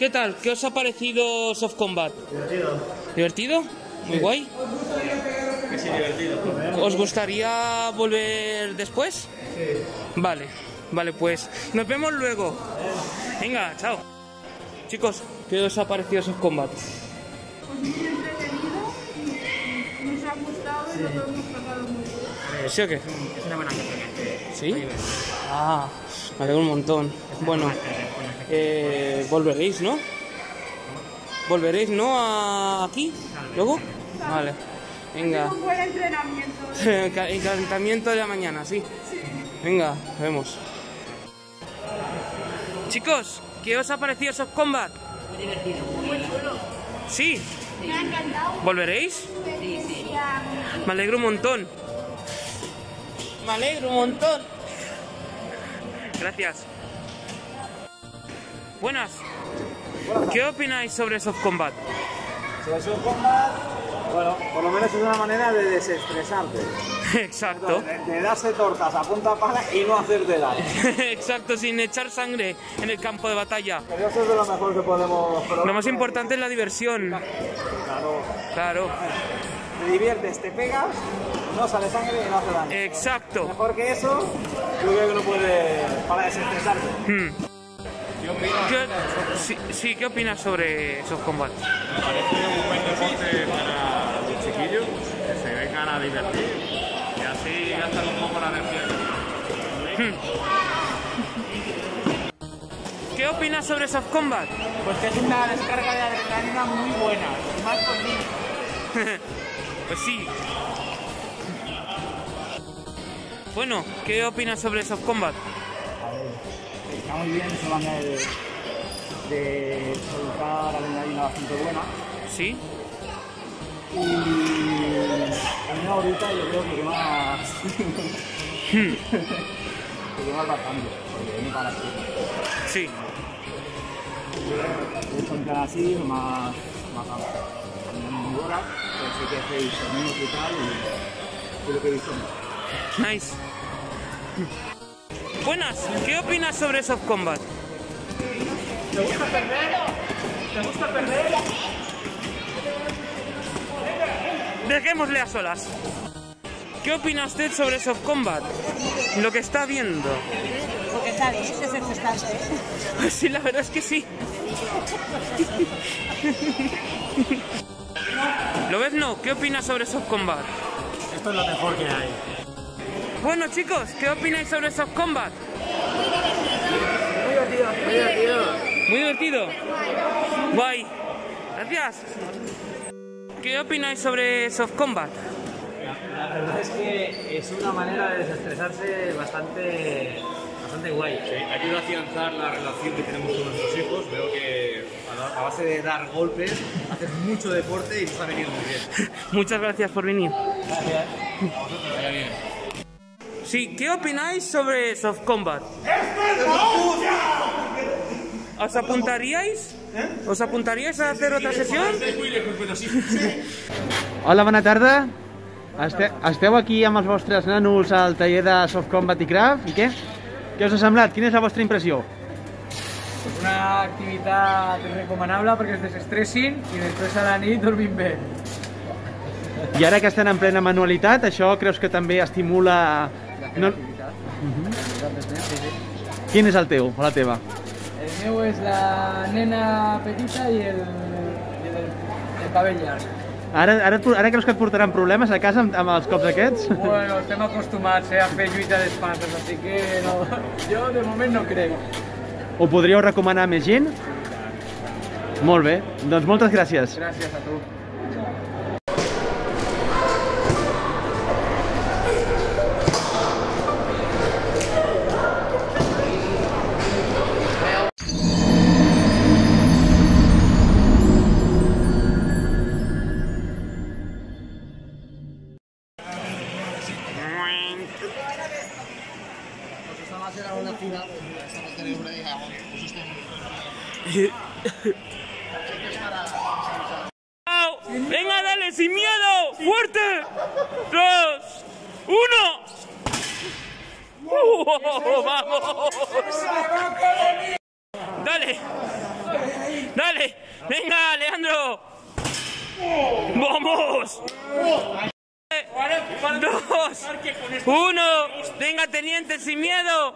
¿Qué tal? ¿Qué os ha parecido Soft Combat? Divertido. ¿Divertido? Muy guay. Que sí, divertido. ¿Os gustaría volver después? Sí. Vale, vale, pues nos vemos luego. Venga, chao. Chicos, ¿qué os ha parecido Soft Combat? Pues muy entretenido, nos ha gustado y lo hemos. ¿Sí o qué? Es una buena cosa. ¿Sí? Ah, me alegro un montón. Bueno, eh, volveréis, ¿no? ¿Volveréis, no? A aquí, luego. Vale, venga. Un buen entrenamiento. Ca- Encantamiento de la mañana, sí. Venga, nos vemos. Chicos, ¿qué os ha parecido Soft Combat? Muy chulo. ¿Sí? Me ha encantado. ¿Volveréis? Sí, sí. Me alegro un montón. Me alegro un montón. Gracias. Buenas. ¿Qué opináis sobre Soft Combat? Sobre su combat, bueno, por lo menos es una manera de desestresarte. Exacto. De, de darse tortas a punta pala y no hacerte daño. Exacto, sin echar sangre en el campo de batalla. Pero eso es de lo mejor que podemos probar. Lo más importante es la diversión. Claro. Claro. Te diviertes, te pegas, no sale sangre y no hace daño. Exacto. Mejor que eso, yo creo que no puede para desestresarte. Hmm. ¿Qué, sí, sí, ¿qué opinas sobre Soft Combat? Me parece un buen deporte para los chiquillos que se vengan a divertir y así gastan un poco la energía. ¿Qué opinas sobre Soft Combat? Pues que es una descarga de adrenalina muy buena. y Más por niños. Pues sí. Bueno, ¿qué opinas sobre Soft Combat? Está muy bien, es una manera de, de soltar adrenalina bastante buena. ¿Sí? Y a mí ahorita yo creo que quemas. que quemas bastante, porque viene para así. Sí. Hecho, entrar así es más. más muy horas, pero sí que hacéis torneos y tal, y, y lo que he visto. Nice. Buenas, ¿qué opinas sobre Soft Combat? ¿Te gusta perder? ¿Te gusta perder? Dejémosle a solas. ¿Qué opina usted sobre Soft Combat? Lo que está viendo. Porque sabes, es desestresarse. Sí, la verdad es que sí. ¿Lo ves? No. ¿Qué opinas sobre Soft Combat? Esto es lo mejor que hay. Bueno, chicos, ¿qué opináis sobre Soft Combat? Muy divertido, muy divertido. Muy divertido. Guay. Gracias. ¿Qué opináis sobre Soft Combat? La verdad es que es una manera de desestresarse bastante, bastante guay. Sí, ayuda a afianzar la relación que tenemos con nuestros hijos. Veo que A a base de dar golpes, haces mucho deporte y nos ha venido muy bien. Muchas gracias por venir. Gracias. vaya bien. Sí, ¿qué opináis sobre Soft Combat? ¿Os apuntaríais? ¿Os apuntaríais a hacer otra sesión? Hola, bona tarda. Este, esteu aquí amb els vostres nanos al taller de Soft Combat i Craft i què? Què us ha semblat? Quina és la vostra impressió? Una activitat recomanable perquè es desestressin i després a la nit dormin bé. I ara que estan en plena manualitat, això creus que també estimula... No... Quin és el teu o la teva? El meu és la nena petita i el, i el, el cabell llarg. Ara, ara, ara creus que et portaran problemes a casa amb, amb els cops aquests? Bueno, estem acostumats eh, a fer lluita d'espases, així que no, jo de moment no crec. Ho podríeu recomanar a més gent? Molt bé, doncs moltes gràcies. Gràcies a tu. ¡Venga, dale, sin miedo! ¡Fuerte! ¡Dos! ¡Uno! ¡Uh, ¡Vamos! ¡Dale! Venga, Leandro. Vamos. Dos. Uno. Venga, teniente, sin miedo.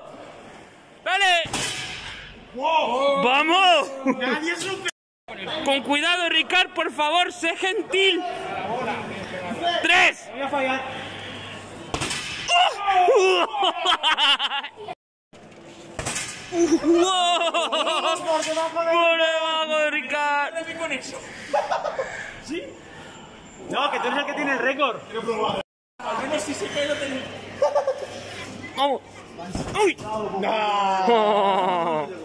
Dale. Vamos. Con cuidado, Ricard, por favor, sé gentil. Tres. ¡Wow! Por debajo de Ricard. No, que tú eres el que tiene el récord. Vamos. ¡Uy! No.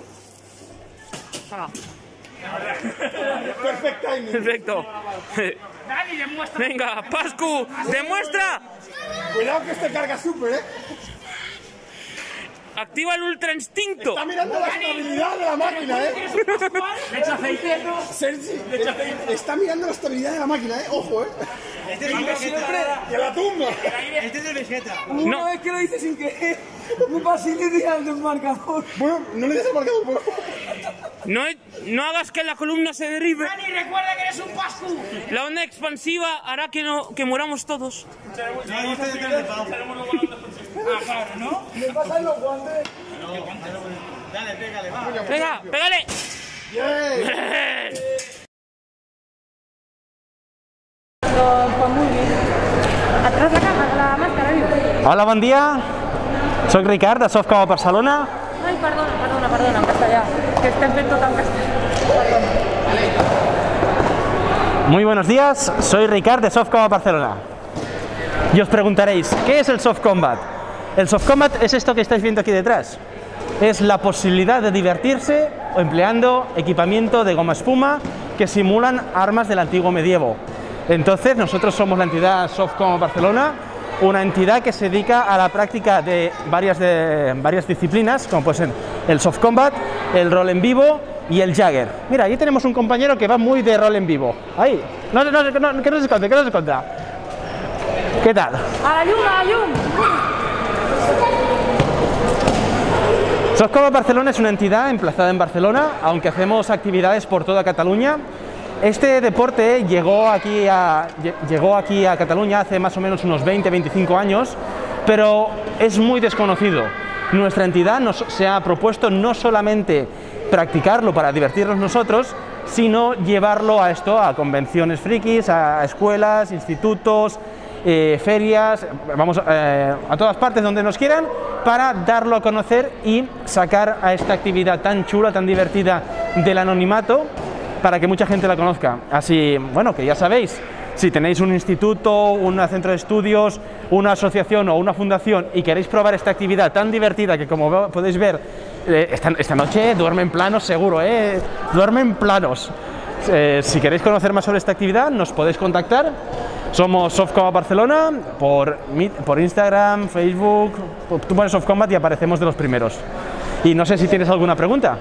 Perfecto. Venga, Pascu, demuestra. Cuidado que este carga súper, ¿eh? Activa el ultra instinto. Está mirando la estabilidad de la máquina, ¿eh? ¿Le echa aceite? Sergi, eh, está mirando la estabilidad de la máquina, ¿eh? Ojo, ¿eh? Y a la tumba. Una vez que lo hice sin querer, un pasito y al desmarcador. Bueno, no le des el marcador, por favor. No, no hagas que la columna se derribe. Dani, recuerda que eres un pascu. La onda expansiva hará que, no, que muramos todos. Le pasan los guantes. Venga, pégale. Pues muy bien. Atrás la cámara, la máscara. Hola, bon dia. Soc Ricard, de Softcom a Barcelona. Ai, perdona, Muy buenos días, soy Ricard de Soft Combat Barcelona. Y os preguntaréis, ¿qué es el Soft Combat? El Soft Combat es esto que estáis viendo aquí detrás. Es la posibilidad de divertirse empleando equipamiento de goma espuma que simulan armas del antiguo medievo. Entonces, nosotros somos la entidad Soft Combat Barcelona, una entidad que se dedica a la práctica de varias, de varias disciplinas, como puede ser el Soft Combat, el rol en vivo y el Jagger. Mira, ahí tenemos un compañero que va muy de rol en vivo. Ahí, no, no, no, no, que no se esconde, que no se esconda. ¿Qué tal? A la llum, a la llum. Softcom Barcelona es una entidad emplazada en Barcelona, aunque hacemos actividades por toda Cataluña. Este deporte llegó aquí a, lle- llegó aquí a Cataluña hace más o menos unos 20-25 años, pero es muy desconocido. Nuestra entidad nos, se ha propuesto no solamente practicarlo para divertirnos nosotros, sino llevarlo a esto, a convenciones frikis, a escuelas, institutos, eh, ferias, vamos eh, a todas partes donde nos quieran para darlo a conocer y sacar a esta actividad tan chula, tan divertida del anonimato para que mucha gente la conozca. Así, bueno, que ya sabéis, si tenéis un instituto, un centro de estudios, una asociación o una fundación y queréis probar esta actividad tan divertida que como podéis ver, eh, esta, esta noche duermen planos seguro, ¿eh? duermen planos. Eh, si queréis conocer más sobre esta actividad, nos podéis contactar. Somos Softcombat Barcelona por Instagram, Facebook. Tú pones Softcombat y aparecemos de los primeros. Y no sé si tienes alguna pregunta.